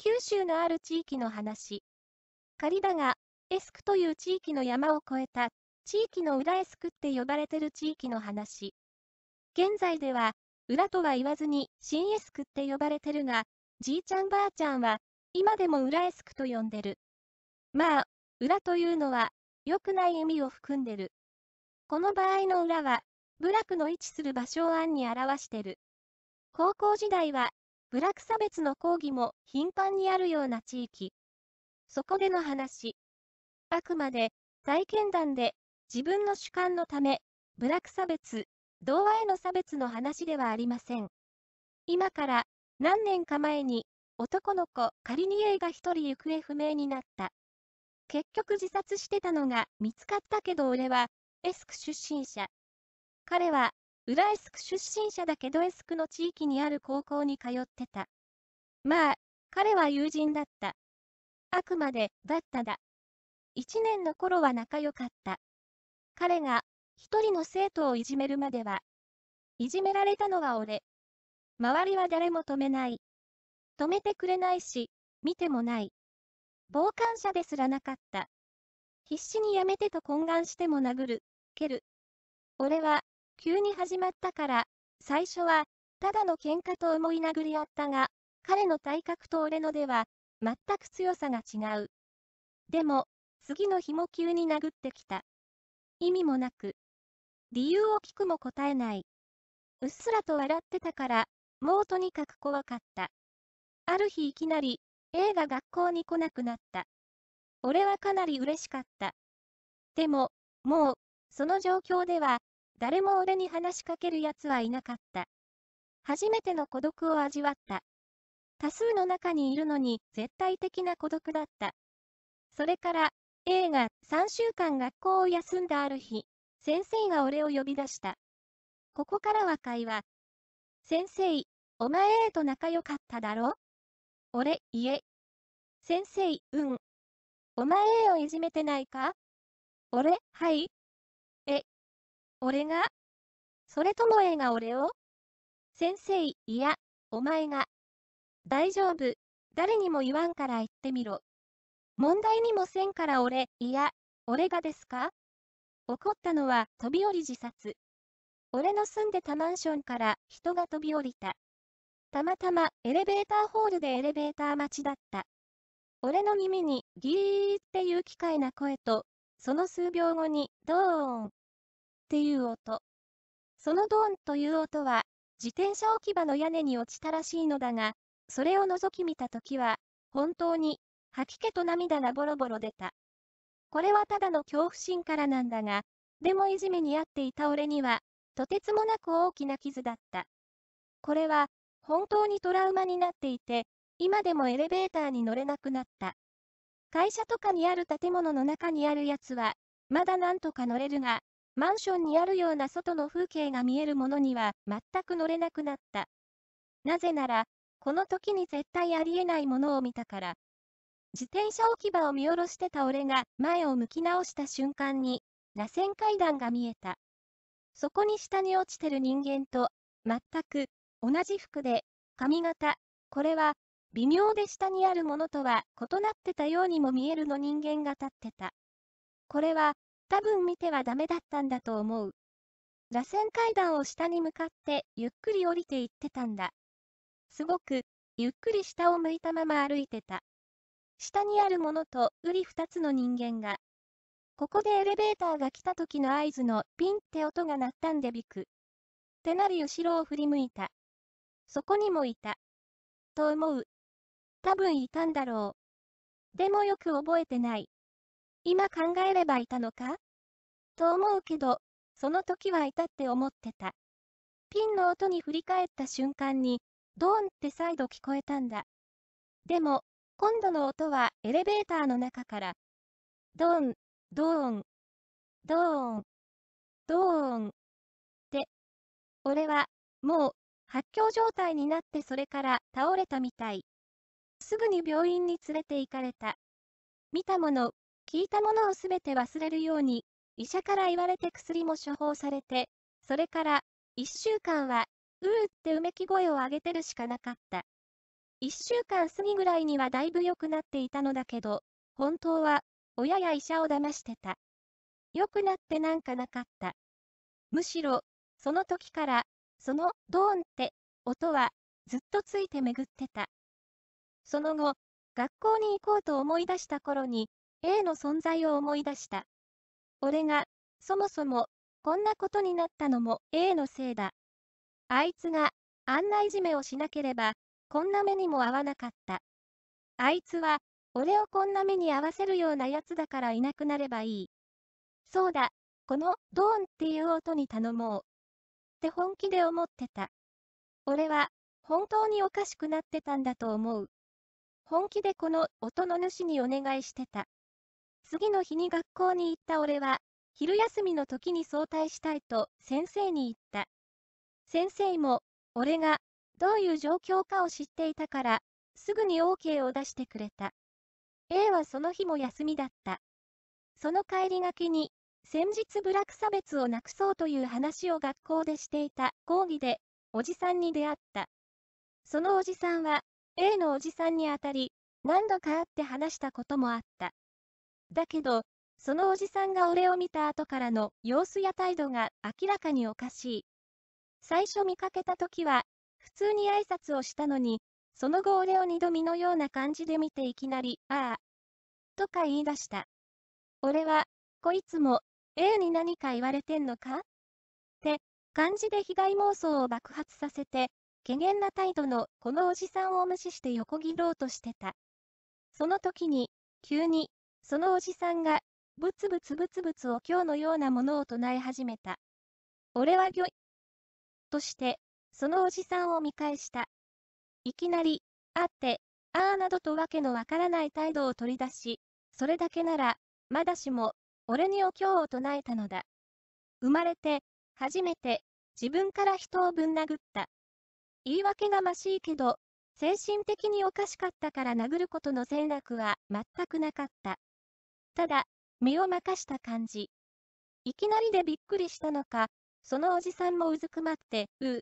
九州のある地域の話。仮だが、エスクという地域の山を越えた、地域の裏エスクって呼ばれてる地域の話。現在では、裏とは言わずに、新エスクって呼ばれてるが、じいちゃんばあちゃんは、今でも裏エスクと呼んでる。まあ、裏というのは、良くない意味を含んでる。この場合の裏は、部落の位置する場所を暗に表してる。高校時代は、部落差別の講義も頻繁にあるような地域。そこでの話。あくまで、体験談で、自分の主観のため、部落差別、童話への差別の話ではありません。今から何年か前に男の子カリニエイが一人行方不明になった。結局自殺してたのが見つかったけど俺はエスク出身者。彼は裏エスク出身者だけどエスクの地域にある高校に通ってた。まあ、彼は友人だった。あくまでだっただ。一年の頃は仲良かった。彼が一人の生徒をいじめるまでは、いじめられたのは俺。周りは誰も止めない。止めてくれないし、見てもない。傍観者ですらなかった。必死にやめてと懇願しても殴る、蹴る。俺は、急に始まったから、最初は、ただの喧嘩と思い殴り合ったが、彼の体格と俺のでは、全く強さが違う。でも、次の日も急に殴ってきた。意味もなく、理由を聞くも答えない。うっすらと笑ってたから、もうとにかく怖かった。ある日いきなり、A が学校に来なくなった。俺はかなり嬉しかった。でも、もう、その状況では、誰も俺に話しかける奴はいなかった。初めての孤独を味わった。多数の中にいるのに絶対的な孤独だった。それから、A が3週間学校を休んだある日、先生が俺を呼び出した。ここからは会話。先生、お前 A と仲良かっただろ？俺、いえ。先生、うん。お前 A をいじめてないか？俺、はい？俺が？それとも A が俺を？先生、いや、お前が。大丈夫。誰にも言わんから言ってみろ。問題にもせんから俺、いや、俺がですか？怒ったのは飛び降り自殺。俺の住んでたマンションから人が飛び降りた。たまたまエレベーターホールでエレベーター待ちだった。俺の耳にギーっていう機械な声と、その数秒後にドーンっていう音。そのドーンという音は、自転車置き場の屋根に落ちたらしいのだが、それを覗き見たときは、本当に吐き気と涙がボロボロ出た。これはただの恐怖心からなんだが、でもいじめに遭っていた俺には、とてつもなく大きな傷だった。これは、本当にトラウマになっていて、今でもエレベーターに乗れなくなった。会社とかにある建物の中にあるやつは、まだなんとか乗れるが、マンションにあるような外の風景が見えるものには全く乗れなくなった。なぜなら、この時に絶対ありえないものを見たから。自転車置き場を見下ろしてた俺が前を向き直した瞬間に、螺旋階段が見えた。そこに下に落ちてる人間と、全く、同じ服で、髪型、これは、微妙で下にあるものとは異なってたようにも見えるの人間が立ってた。これは、多分見てはダメだったんだと思う。螺旋階段を下に向かってゆっくり降りていってたんだ。すごく、ゆっくり下を向いたまま歩いてた。下にあるものと、うり二つの人間が。ここでエレベーターが来た時の合図のピンって音が鳴ったんでびく。てなり後ろを振り向いた。そこにもいた。と思う。多分いたんだろう。でもよく覚えてない。今考えればいたのか？と思うけど、その時はいたって思ってた。ピンの音に振り返った瞬間に、ドーンって再度聞こえたんだ。でも、今度の音はエレベーターの中から、ドーン、ドーン、ドーン、ドーン、って、俺は、もう、発狂状態になってそれから倒れたみたい。すぐに病院に連れて行かれた。見たもの、聞いたものをすべて忘れるように、医者から言われて薬も処方されて、それから、一週間は、うーってうめき声を上げてるしかなかった。一週間過ぎぐらいにはだいぶ良くなっていたのだけど、本当は、親や医者を騙してた。良くなってなんかなかった。むしろ、その時から、その、ドーンって、音は、ずっとついて巡ってた。その後、学校に行こうと思い出した頃に、A の存在を思い出した。俺が、そもそも、こんなことになったのも A のせいだ。あいつが、あんないじめをしなければ、こんな目にも合わなかった。あいつは、俺をこんな目に合わせるような奴だからいなくなればいい。そうだ、この、ドーンっていう音に頼もう。って本気で思ってた。俺は、本当におかしくなってたんだと思う。本気でこの音の主にお願いしてた。次の日に学校に行った俺は、昼休みの時に早退したいと先生に言った。先生も、俺がどういう状況かを知っていたから、すぐに OK を出してくれた。A はその日も休みだった。その帰りがけに、先日部落差別をなくそうという話を学校でしていた講義で、おじさんに出会った。そのおじさんは、A のおじさんにあたり、何度か会って話したこともあった。だけど、そのおじさんが俺を見た後からの様子や態度が明らかにおかしい。最初見かけた時は、普通に挨拶をしたのに、その後俺を二度見のような感じで見ていきなり、ああ、とか言い出した。俺は、こいつも、A に何か言われてんのか？って、感じで被害妄想を爆発させて、怪げな態度のこのおじさんを無視して横切ろうとしてた。その時に、急に、そのおじさんが、ブツブツブツブツを今日のようなものを唱え始めた。俺はギョイ。として、そのおじさんを見返した。いきなり、あって、ああなどとわけのわからない態度を取り出し、それだけなら、まだしも、俺にお経を唱えたのだ。生まれて、初めて、自分から人をぶん殴った。言い訳がましいけど、精神的におかしかったから殴ることの善悪は全くなかった。ただ、身を任した感じ。いきなりでびっくりしたのか、そのおじさんもうずくまって、う、っ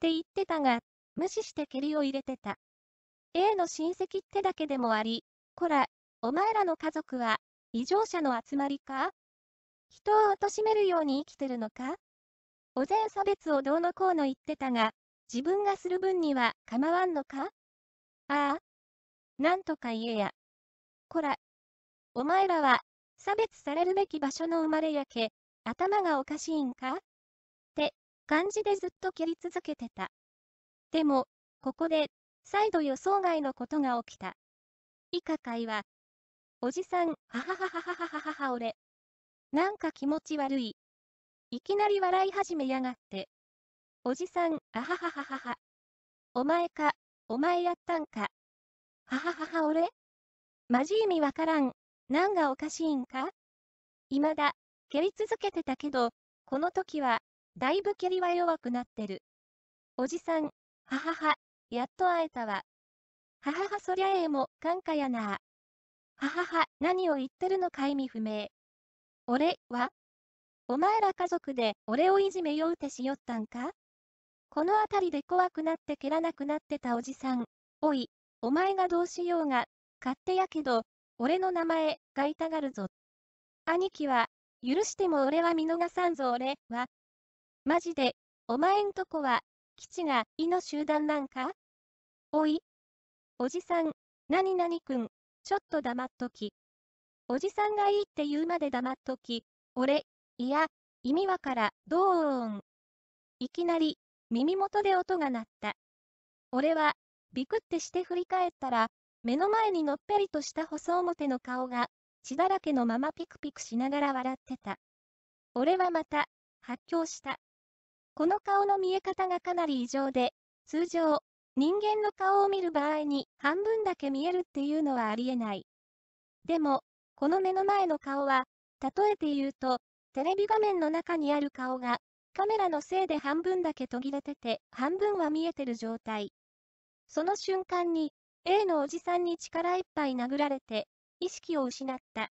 て言ってたが、無視して蹴りを入れてた。A の親戚ってだけでもあり、こら、お前らの家族は、異常者の集まりか？人を貶めるように生きてるのか？お膳差別をどうのこうの言ってたが、自分がする分には構わんのか？ああ。なんとか言えや。こら。お前らは、差別されるべき場所の生まれやけ、頭がおかしいんか？って感じでずっと蹴り続けてた。でも、ここで、再度予想外のことが起きた。以下会話。おじさん、はははははははは俺。なんか気持ち悪い。いきなり笑い始めやがって。おじさん、あははははは。お前か、お前やったんか。はははは俺マジ意味わからん。なんがおかしいんか？未だ、蹴り続けてたけど、この時は、だいぶ蹴りは弱くなってる。おじさん、ははは、やっと会えたわ。はははそりゃええも、感化やなははは、何を言ってるのか意味不明。俺はお前ら家族で俺をいじめようてしよったんか？この辺りで怖くなって蹴らなくなってたおじさん。おい、お前がどうしようが、勝手やけど、俺の名前、がいたがるぞ。兄貴は、許しても俺は見逃さんぞ俺は、マジで、お前んとこは、基地が、いの集団なんか？おいおじさん、なになにくん、ちょっと黙っとき。おじさんがいいって言うまで黙っとき。俺、いや、意味わから、どうーん。いきなり、耳元で音が鳴った。俺は、ビクってして振り返ったら、目の前にのっぺりとした細表の顔が、血だらけのままピクピクしながら笑ってた。俺はまた、発狂した。この顔の見え方がかなり異常で、通常、人間の顔を見る場合に半分だけ見えるっていうのはありえない。でも、この目の前の顔は、例えて言うと、テレビ画面の中にある顔が、カメラのせいで半分だけ途切れてて、半分は見えてる状態。その瞬間に、A のおじさんに力いっぱい殴られて、意識を失った。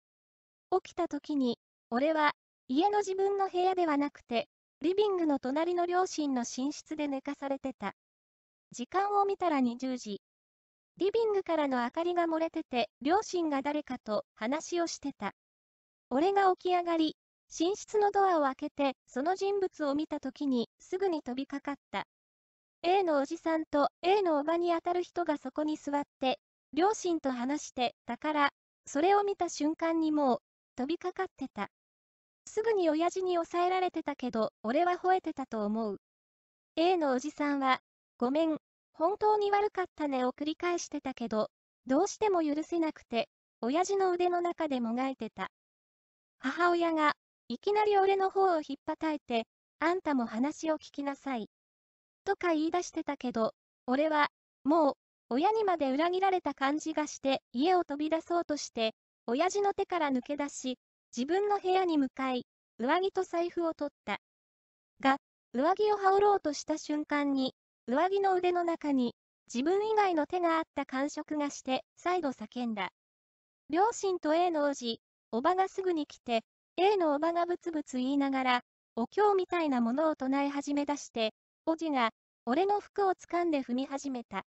起きた時に、俺は、家の自分の部屋ではなくて、リビングの隣の両親の寝室で寝かされてた。時間を見たら20時。リビングからの明かりが漏れてて、両親が誰かと話をしてた。俺が起き上がり、寝室のドアを開けて、その人物を見た時に、すぐに飛びかかった。A のおじさんと A のおばにあたる人がそこに座って、両親と話してたから、それを見た瞬間にもう、飛びかかってた。すぐに親父に抑えられてたけど、俺は吠えてたと思う。A のおじさんは、ごめん、本当に悪かったねを繰り返してたけど、どうしても許せなくて、親父の腕の中でもがいてた。母親が、いきなり俺の方を引っ叩いて、あんたも話を聞きなさい。とか言い出してたけど、俺は、もう、親にまで裏切られた感じがして家を飛び出そうとして、親父の手から抜け出し、自分の部屋に向かい、上着と財布を取った。が、上着を羽織ろうとした瞬間に、上着の腕の中に、自分以外の手があった感触がして、再度叫んだ。両親と A の王子、おばがすぐに来て、A のおばがブツブツ言いながら、お経みたいなものを唱え始め出して、おじが、俺の服を掴んで踏み始めた。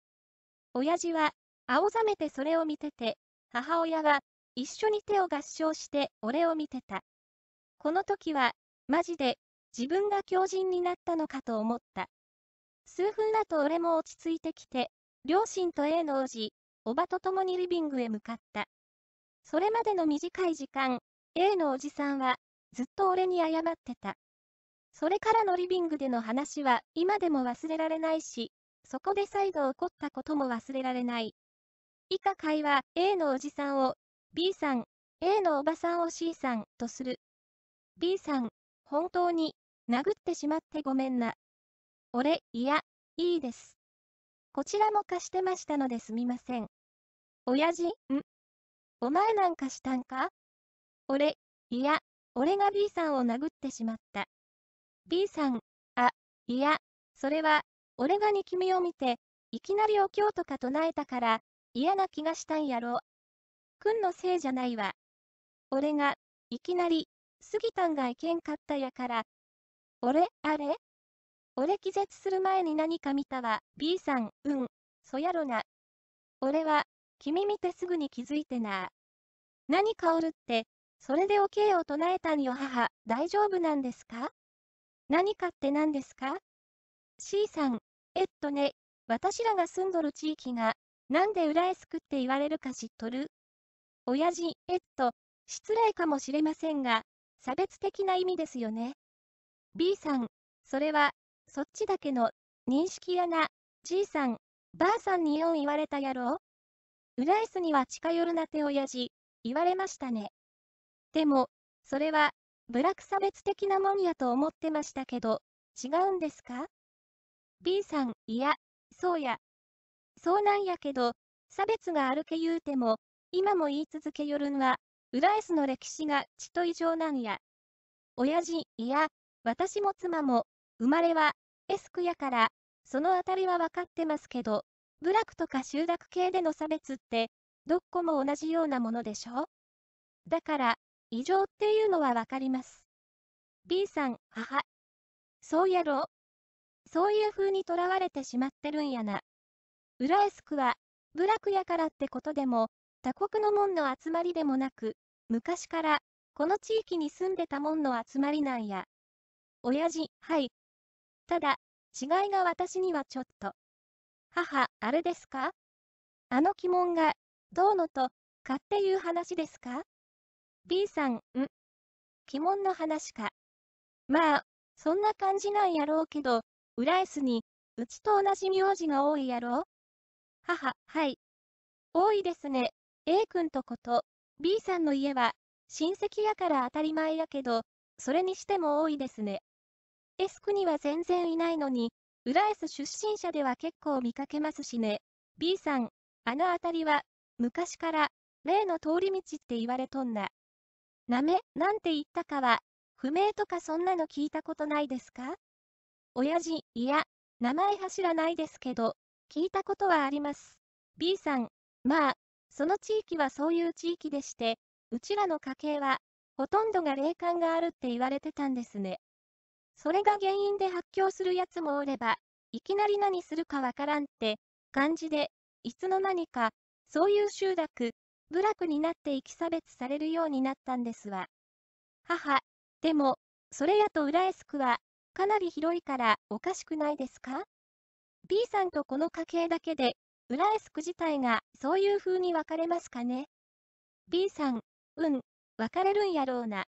親父は、青ざめてそれを見てて、母親は、一緒に手を合掌して俺を見てた。この時は、マジで、自分が狂人になったのかと思った。数分後俺も落ち着いてきて、両親と A の王子、おばと共にリビングへ向かった。それまでの短い時間、A のおじさんは、ずっと俺に謝ってた。それからのリビングでの話は今でも忘れられないし、そこで再度起こったことも忘れられない。以下会話 A のおじさんを B さん、A のおばさんを C さんとする。B さん、本当に殴ってしまってごめんな。俺、いや、いいです。こちらも貸してましたのですみません。親父、ん？お前なんかしたんか？俺、いや、俺が B さんを殴ってしまった。B さん、あ、いや、それは、俺がに君を見て、いきなりお経とか唱えたから、嫌な気がしたんやろ。くんのせいじゃないわ。俺が、いきなり、過ぎたんがいけんかったやから。俺、あれ？俺気絶する前に何か見たわ。B さん、うん、そやろな。俺は、君見てすぐに気づいてな。何かおるって、それでお経を唱えたんよ母、大丈夫なんですか？何かって何ですか？C さん、えっとね、私らが住んどる地域が、なんで浦安区って言われるか知っとる？親父、えっと、失礼かもしれませんが、差別的な意味ですよね。B さん、それは、そっちだけの、認識やな。G さん、ばあさんによん言われたやろ？浦安には近寄るなて親父、言われましたね。でも、それは、ブラック差別的なもんやと思ってましたけど、違うんですか？B さん、いや、そうや。そうなんやけど、差別があるけ言うても、今も言い続けよるんは、浦安の歴史が血と異常なんや。親父、いや、私も妻も、生まれは、エスクやから、そのあたりは分かってますけど、部落とか集落系での差別って、どっこも同じようなものでしょ？だから、異常っていうのは分かります。B さん、母。そうやろそういう風にとらわれてしまってるんやな。浦安区は、部落やからってことでも、他国の門の集まりでもなく、昔から、この地域に住んでた門の集まりなんや。親父、はい。ただ、違いが私にはちょっと。母、あれですか？あの鬼門が、どうのと、かっていう話ですか？?B さん、ん？鬼門の話か。まあ、そんな感じなんやろうけど、浦安に、うちと同じ名字が多いやろ？母、はい。多いですね。A 君とこと、B さんの家は、親戚やから当たり前やけど、それにしても多いですね。S 区には全然いないのに、浦安出身者では結構見かけますしね。B さん、あの辺りは、昔から、例の通り道って言われとんな。なめ、なんて言ったかは、不明とかそんなの聞いたことないですか？親父、いや、名前は知らないですけど、聞いたことはあります。B さん、まあ、その地域はそういう地域でして、うちらの家系は、ほとんどが霊感があるって言われてたんですね。それが原因で発狂するやつもおれば、いきなり何するかわからんって、感じで、いつの間にか、そういう集落、部落になっていき差別されるようになったんですわ。母、でも、それやと浦安区は、かなり広いからおかしくないですか ?B さんとこの家系だけで、浦安区自体がそういう風に分かれますかね ?B さん、うん、分かれるんやろうな。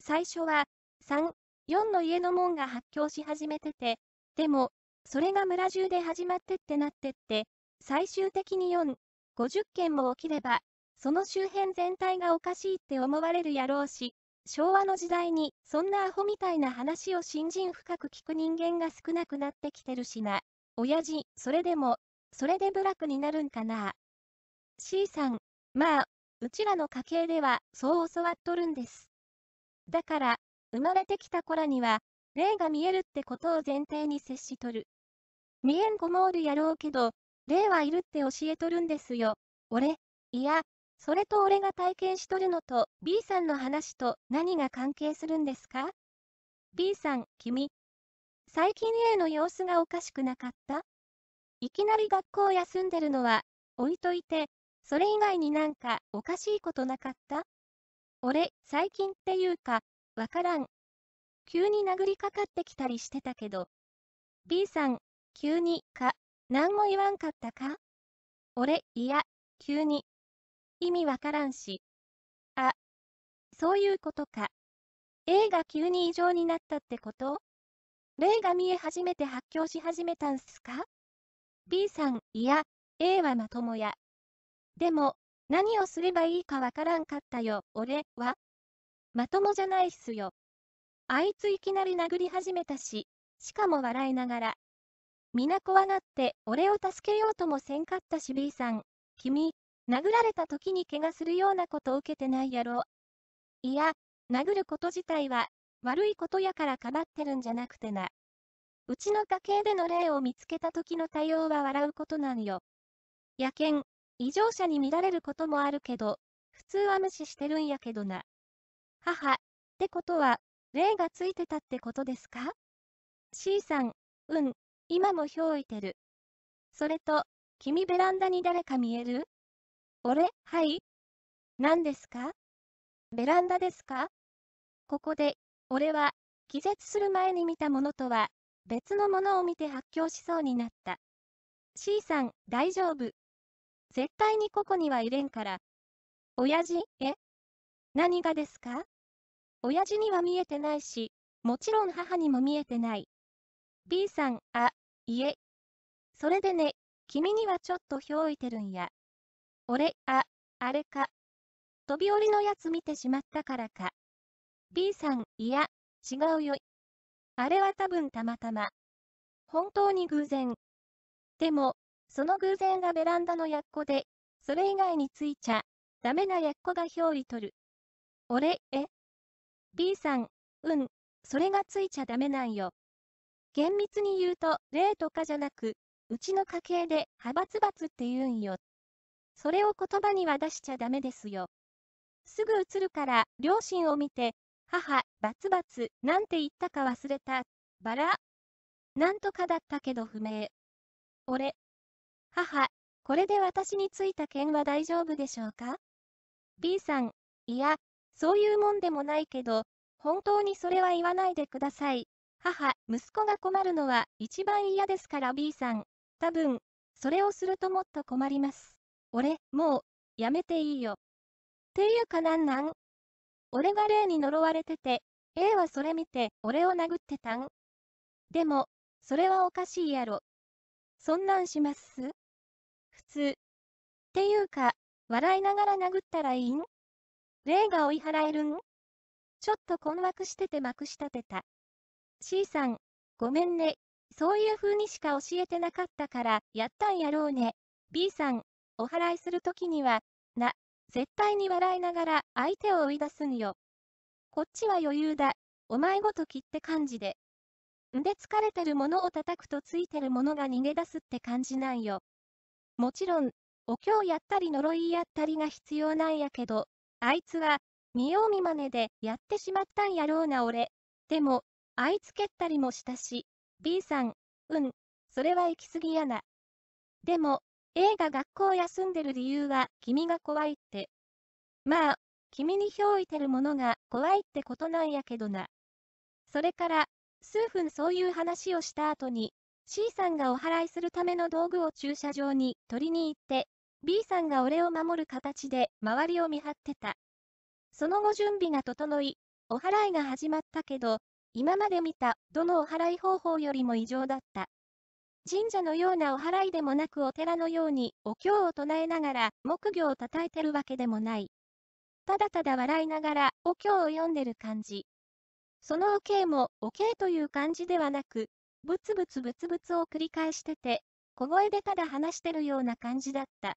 最初は、3、4の家の門が発狂し始めてて、でも、それが村中で始まってってなってって、最終的に4、50件も起きれば、その周辺全体がおかしいって思われるやろうし、昭和の時代にそんなアホみたいな話を信心深く聞く人間が少なくなってきてるしな。親父、それでも、それで部落になるんかな。C さん、まあ、うちらの家系ではそう教わっとるんです。だから、生まれてきた子らには、霊が見えるってことを前提に接しとる。見えん子もおるやろうけど、霊はいるって教えとるんですよ。俺、いや、それと俺が体験しとるのと B さんの話と何が関係するんですか ?B さん、君。最近 A の様子がおかしくなかった？いきなり学校休んでるのは置いといて、それ以外になんかおかしいことなかった？俺、最近っていうか、わからん。急に殴りかかってきたりしてたけど。B さん、急に、か、何も言わんかったか？俺、いや、急に。意味わからんし。あ、そういうことか。A が急に異常になったってこと？霊が見え始めて発狂し始めたんすか ?B さん、いや、A はまともや。でも、何をすればいいかわからんかったよ、俺は。まともじゃないっすよ。あいついきなり殴り始めたし、しかも笑いながら。皆怖がって俺を助けようともせんかったし B さん、君、殴られた時に怪我するようなこと受けてないやろ。いや、殴ること自体は悪いことやからかばってるんじゃなくてな。うちの家系での例を見つけた時の対応は笑うことなんよ。やけん、異常者に見られることもあるけど、普通は無視してるんやけどな。母、ってことは、霊がついてたってことですか ?C さん、うん、今も憑いてる。それと、君ベランダに誰か見える？俺、はい。何ですか？ベランダですか？ここで、俺は、気絶する前に見たものとは、別のものを見て発狂しそうになった。C さん、大丈夫。絶対にここには入れんから。親父、え？何がですか？親父には見えてないし、もちろん母にも見えてない。B さん、あ、いえ。それでね、君にはちょっと憑いてるんや。俺、あ、あれか。飛び降りのやつ見てしまったからか。B さん、いや、違うよ。あれは多分たまたま。本当に偶然。でも、その偶然がベランダのやっこで、それ以外についちゃ、ダメなやっこが憑依とる。俺、え ?B さん、うん、それがついちゃダメなんよ。厳密に言うと、霊とかじゃなく、うちの家系で派閥閥って言うんよ。それを言葉には出しちゃダメですよ。すぐ映るから、両親を見て、母、バツバツ、なんて言ったか忘れた。バラなんとかだったけど不明。俺。母、これで私についた件は大丈夫でしょうか ?B さん、いや、そういうもんでもないけど、本当にそれは言わないでください。母、息子が困るのは一番嫌ですから B さん。多分、それをするともっと困ります。俺、もう、やめていいよ。っていうかなんなん？俺が霊に呪われてて、A はそれ見て、俺を殴ってたん？でも、それはおかしいやろ。そんなんします？普通。っていうか、笑いながら殴ったらいいん？霊が追い払えるん？ちょっと困惑しててまくし立てた。C さん、ごめんね。そういう風にしか教えてなかったから、やったんやろうね。B さん、お払いするときには、な、絶対に笑いながら相手を追い出すんよ。こっちは余裕だ。お前ごときって感じで。んで疲れてるものを叩くとついてるものが逃げ出すって感じなんよ。もちろん、お経やったり呪いやったりが必要なんやけど、あいつは、見よう見まねでやってしまったんやろうな俺。でも、あいつ蹴ったりもしたし、B さん、うん、それは行き過ぎやな。でも、A が学校休んでる理由は君が怖いって。まあ、君に憑いてるものが怖いってことなんやけどな。それから、数分そういう話をした後に、C さんがお払いするための道具を駐車場に取りに行って、B さんが俺を守る形で周りを見張ってた。その後準備が整い、お払いが始まったけど、今まで見たどのお払い方法よりも異常だった。神社のようなお祓いでもなくお寺のようにお経を唱えながら木魚を叩いてるわけでもない。ただただ笑いながらお経を読んでる感じ。そのお経もお経という感じではなく、ブツブツブツブツを繰り返してて、小声でただ話してるような感じだった。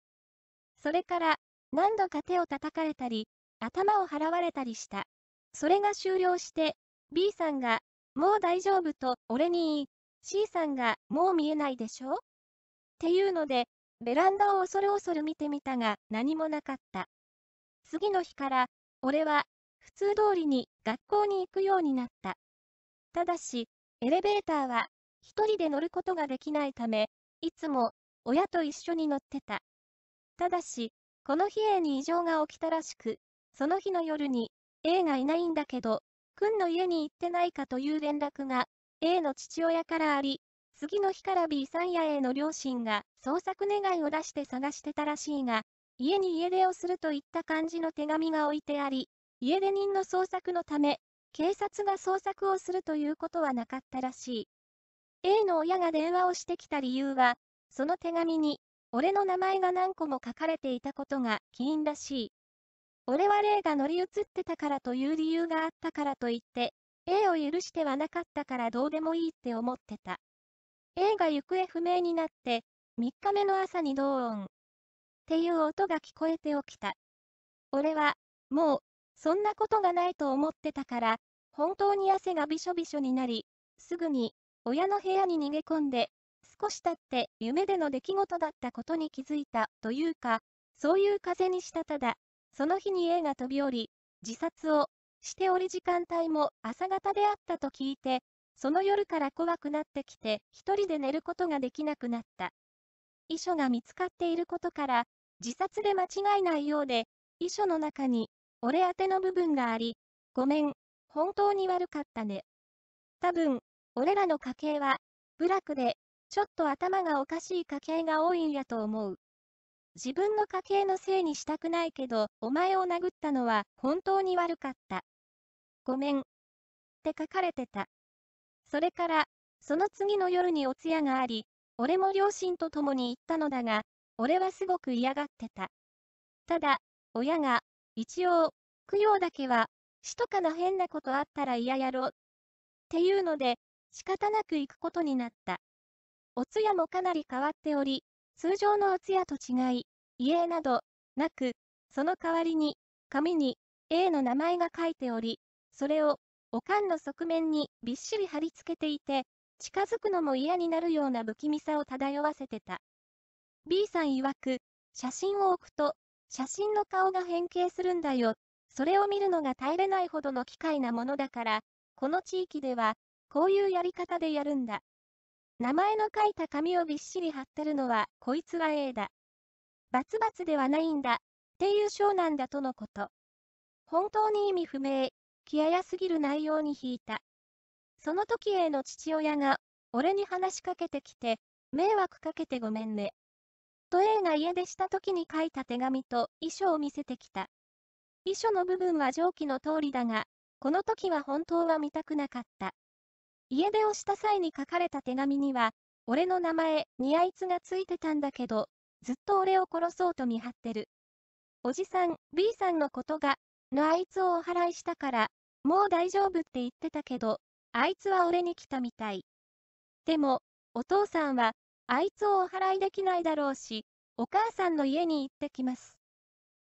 それから、何度か手を叩かれたり、頭を払われたりした。それが終了して、B さんが、もう大丈夫と俺に言い、C さんがもう見えないでしょ？っていうので、ベランダを恐る恐る見てみたが何もなかった。次の日から、俺は普通通りに学校に行くようになった。ただし、エレベーターは一人で乗ることができないため、いつも親と一緒に乗ってた。ただし、この日 A に異常が起きたらしく、その日の夜に A がいないんだけど、くんの家に行ってないかという連絡が A の父親からあり、次の日から B さんや A の両親が捜索願いを出して探してたらしいが、家に家出をするといった感じの手紙が置いてあり、家出人の捜索のため、警察が捜索をするということはなかったらしい。A の親が電話をしてきた理由は、その手紙に、俺の名前が何個も書かれていたことが起因らしい。俺は霊が乗り移ってたからという理由があったからといって、A を許してはなかったからどうでもいいって思ってた。A が行方不明になって、3日目の朝に同音。っていう音が聞こえて起きた。俺は、もう、そんなことがないと思ってたから、本当に汗がびしょびしょになり、すぐに、親の部屋に逃げ込んで、少し経って夢での出来事だったことに気づいたというか、そういう風にしたただ、その日に A が飛び降り、自殺をしており時間帯も朝方であったと聞いて、その夜から怖くなってきて、一人で寝ることができなくなった。遺書が見つかっていることから、自殺で間違いないようで、遺書の中に、俺宛ての部分があり、ごめん、本当に悪かったね。多分、俺らの家系は、部落で、ちょっと頭がおかしい家系が多いんやと思う。自分の家系のせいにしたくないけど、お前を殴ったのは本当に悪かった。ごめん。って書かれてた。それから、その次の夜にお通夜があり、俺も両親と共に行ったのだが、俺はすごく嫌がってた。ただ、親が、一応、供養だけは、しとかな変なことあったら嫌やろ。っていうので、仕方なく行くことになった。お通夜もかなり変わっており、通常のお通夜と違い、家など、なく、その代わりに、紙に、A の名前が書いており、それを、おかんの側面にびっしり貼り付けていて、近づくのも嫌になるような不気味さを漂わせてた。B さん曰く、写真を置くと、写真の顔が変形するんだよ。それを見るのが耐えれないほどの機械なものだから、この地域では、こういうやり方でやるんだ。名前の書いた紙をびっしり貼ってるのは、こいつは A だ。バツバツではないんだ。っていう章なんだとのこと。本当に意味不明。気ややすぎる内容に引いた。その時 A の父親が、俺に話しかけてきて、迷惑かけてごめんね。と A が家出した時に書いた手紙と遺書を見せてきた。遺書の部分は上記の通りだが、この時は本当は見たくなかった。家出をした際に書かれた手紙には、俺の名前にあいつがついてたんだけど、ずっと俺を殺そうと見張ってる。おじさん、B さんのことが、のあいつをお払いしたから、もう大丈夫って言ってたけど、あいつは俺に来たみたい。でも、お父さんは、あいつをお払いできないだろうし、お母さんの家に行ってきます。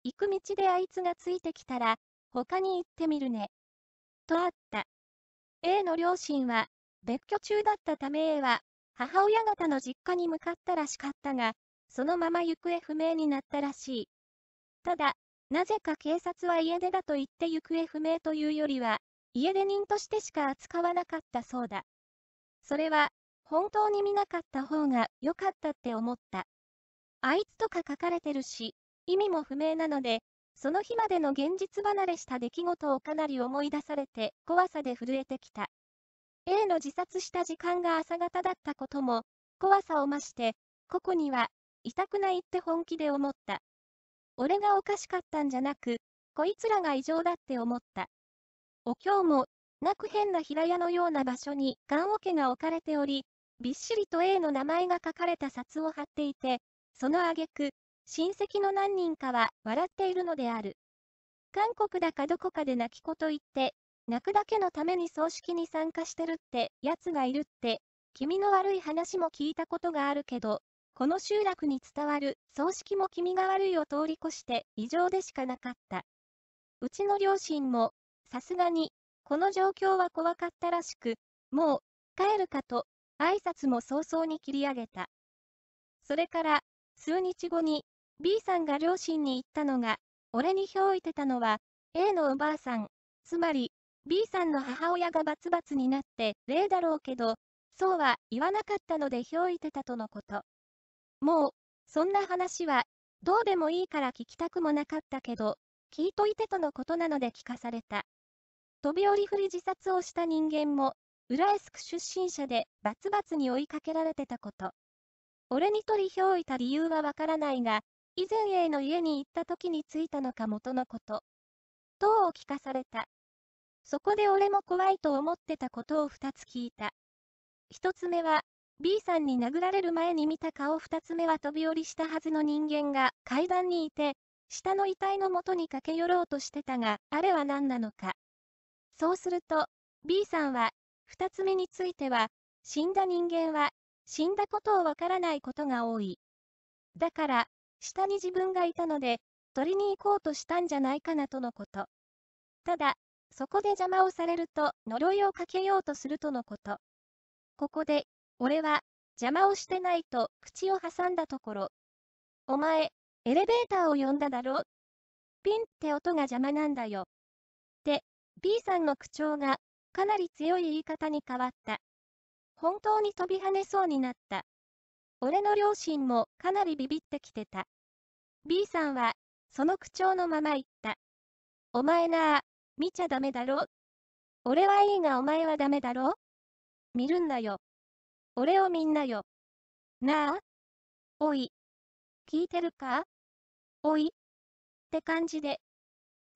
行く道であいつがついてきたら、他に行ってみるね。とあった。A の両親は、別居中だったため A は、母親方の実家に向かったらしかったが、そのまま行方不明になったらしい。ただ、なぜか警察は家出だと言って行方不明というよりは、家出人としてしか扱わなかったそうだ。それは、本当に見なかった方が良かったって思った。あいつとか書かれてるし、意味も不明なので、その日までの現実離れした出来事をかなり思い出されて、怖さで震えてきた。A の自殺した時間が朝方だったことも、怖さを増して、ここには、痛くないって本気で思った。俺がおかしかったんじゃなく、こいつらが異常だって思った。お経も、なく変な平屋のような場所に棺桶が置かれており、びっしりと A の名前が書かれた札を貼っていて、その挙句、親戚の何人かは笑っているのである。韓国だかどこかで泣き子と言って、泣くだけのために葬式に参加してるってやつがいるって、気味の悪い話も聞いたことがあるけど、この集落に伝わる葬式も気味が悪いを通り越して異常でしかなかった。うちの両親も、さすがに、この状況は怖かったらしく、もう、帰るかと、挨拶も早々に切り上げた。それから、数日後に、B さんが両親に言ったのが、俺に憑いてたのは、A のおばあさん、つまり、B さんの母親がバツバツになって例だろうけど、そうは言わなかったので憑いてたとのこと。もう、そんな話は、どうでもいいから聞きたくもなかったけど、聞いといてとのことなので聞かされた。飛び降り振り自殺をした人間も、浦安区出身者でバツバツに追いかけられてたこと。俺に取り憑いた理由はわからないが、以前 A の家に行った時に着いたのか元のこと。等を聞かされた。そこで俺も怖いと思ってたことを二つ聞いた。一つ目は、B さんに殴られる前に見た顔二つ目は飛び降りしたはずの人間が階段にいて、下の遺体のもとに駆け寄ろうとしてたが、あれは何なのか。そうすると、B さんは、二つ目については、死んだ人間は、死んだことをわからないことが多い。だから、下に自分がいたので、取りに行こうとしたんじゃないかなとのこと。ただ、そこで邪魔をされると呪いをかけようとするとのこと。ここで、俺は、邪魔をしてないと口を挟んだところ。お前、エレベーターを呼んだだろ？ピンって音が邪魔なんだよ。で、B さんの口調が、かなり強い言い方に変わった。本当に飛び跳ねそうになった。俺の両親もかなりビビってきてた。B さんは、その口調のまま言った。お前なあ、見ちゃダメだろ？俺はいいがお前はダメだろ？見るんだよ。俺を見んなよ。なあ？おい。聞いてるか？おい。って感じで。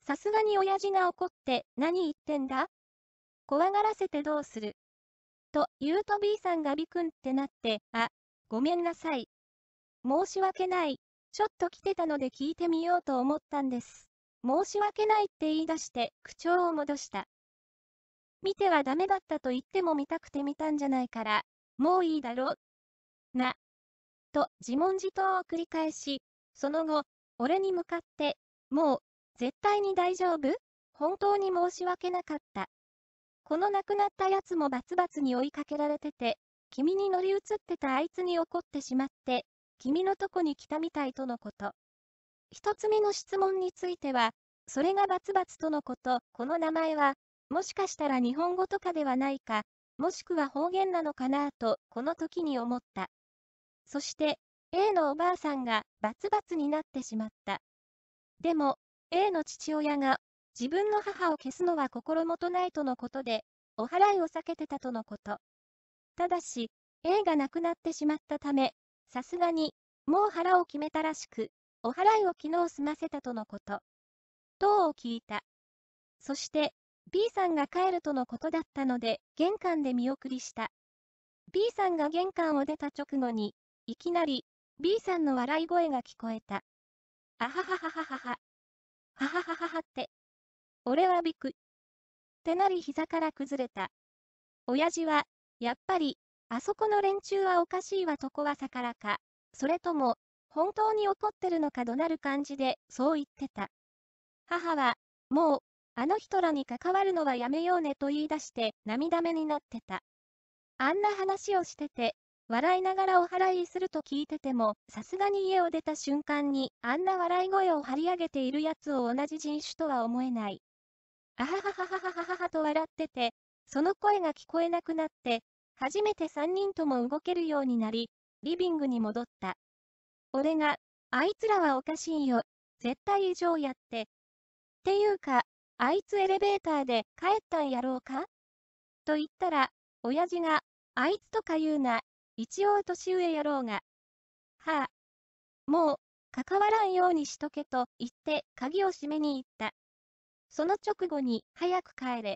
さすがに親父が怒って何言ってんだ？怖がらせてどうする？と言うと B さんがビクンってなって、あ、ごめんなさい。申し訳ない。ちょっと来てたので聞いてみようと思ったんです。申し訳ないって言い出して口調を戻した。見てはダメだったと言っても見たくて見たんじゃないから、もういいだろ。な。と自問自答を繰り返し、その後、俺に向かって、もう、絶対に大丈夫？本当に申し訳なかった。この亡くなったやつもバツバツに追いかけられてて、君に乗り移ってたあいつに怒ってしまって、君のとこに来たみたいとのこと。一つ目の質問については、それがバツバツとのこと、この名前は、もしかしたら日本語とかではないか、もしくは方言なのかなと、この時に思った。そして、A のおばあさんがバツバツになってしまった。でも、A の父親が、自分の母を消すのは心もとないとのことで、お払いを避けてたとのこと。ただし、A が亡くなってしまったため、さすがに、もう腹を決めたらしく、お払いを昨日済ませたとのこと。等を聞いた。そして、B さんが帰るとのことだったので、玄関で見送りした。B さんが玄関を出た直後に、いきなり、B さんの笑い声が聞こえた。あはははははは。はははははって。俺はびく。ってなり膝から崩れた。親父は、やっぱり、あそこの連中はおかしいわとこは逆らか、それとも、本当に怒ってるのか怒鳴る感じで、そう言ってた。母は、もう、あの人らに関わるのはやめようねと言い出して涙目になってた。あんな話をしてて、笑いながらお祓いすると聞いてても、さすがに家を出た瞬間に、あんな笑い声を張り上げている奴を同じ人種とは思えない。あはははははははと笑ってて、その声が聞こえなくなって、初めて三人とも動けるようになり、リビングに戻った。俺が、あいつらはおかしいよ。絶対異常やって。っていうか、あいつエレベーターで帰ったんやろうか？と言ったら、親父が、あいつとか言うな、一応年上やろうが。はあ。もう、関わらんようにしとけと言って鍵を閉めに行った。その直後に、早く帰れ。っ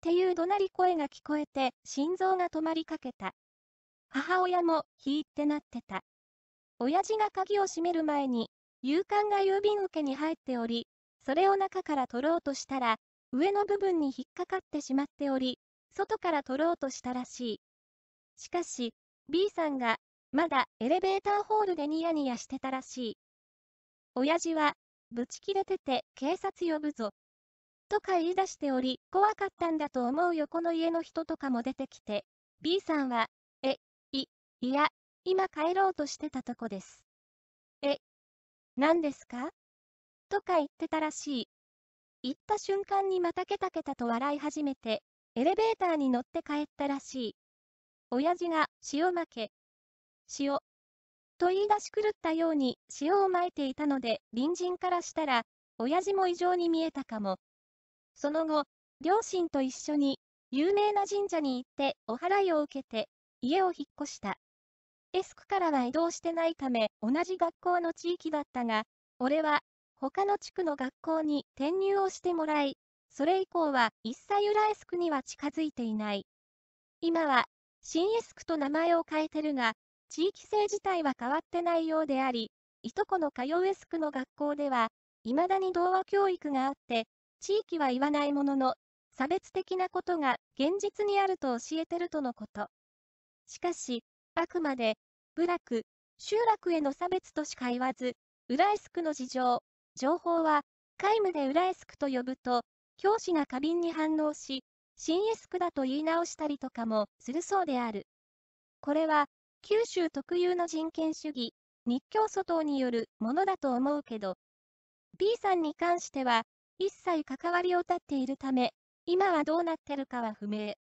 ていう怒鳴り声が聞こえて、心臓が止まりかけた。母親も、ひいってなってた。親父が鍵を閉める前に、勇敢が郵便受けに入っており、それを中から取ろうとしたら、上の部分に引っかかってしまっており、外から取ろうとしたらしい。しかし、B さんが、まだエレベーターホールでニヤニヤしてたらしい。親父は、ぶち切れてて警察呼ぶぞ。とか言い出しており、怖かったんだと思う横の家の人とかも出てきて、B さんは、え、い、いや、今帰ろうとしてたとこです。え、何ですか？とか言ってたらしい。言った瞬間にまたケタケタと笑い始めて、エレベーターに乗って帰ったらしい。親父が塩負け。塩。と言い出し狂ったように塩をまいていたので、隣人からしたら、親父も異常に見えたかも。その後、両親と一緒に、有名な神社に行ってお祓いを受けて、家を引っ越した。エスクからは移動してないため、同じ学校の地域だったが、俺は、他の地区の学校に転入をしてもらい、それ以降は一切浦エスクには近づいていない。今は、新エスクと名前を変えてるが、地域性自体は変わってないようであり、いとこの通うエスクの学校では、未だに童話教育があって、地域は言わないものの、差別的なことが現実にあると教えてるとのこと。しかし、あくまで、部落、集落への差別としか言わず、浦エスクの事情、情報は、皆無で浦エスクと呼ぶと、教師が過敏に反応し、新エスクだと言い直したりとかもするそうである。これは、九州特有の人権主義、日教祖党によるものだと思うけど、B さんに関しては、一切関わりを絶っているため、今はどうなってるかは不明。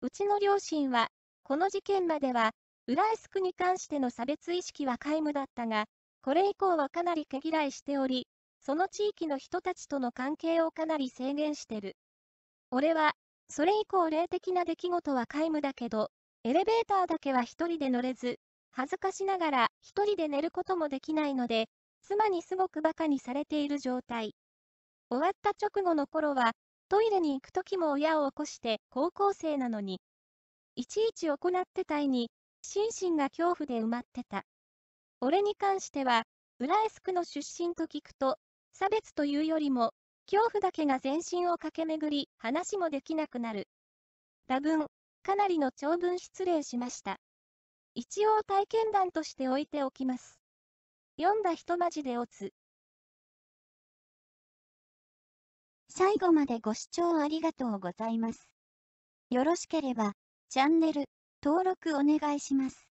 うちの両親は、この事件までは、浦安区に関しての差別意識は皆無だったが、これ以降はかなり毛嫌いしており、その地域の人たちとの関係をかなり制限してる。俺は、それ以降霊的な出来事は皆無だけど、エレベーターだけは一人で乗れず、恥ずかしながら一人で寝ることもできないので、妻にすごく馬鹿にされている状態。終わった直後の頃は、トイレに行く時も親を起こして高校生なのに、いちいち行ってたいに、心身が恐怖で埋まってた。俺に関しては、浦安区の出身と聞くと、差別というよりも、恐怖だけが全身を駆け巡り、話もできなくなる。多分、かなりの長文失礼しました。一応体験談として置いておきます。読んだ人マジでオツ。最後までご視聴ありがとうございます。よろしければ、チャンネル登録お願いします。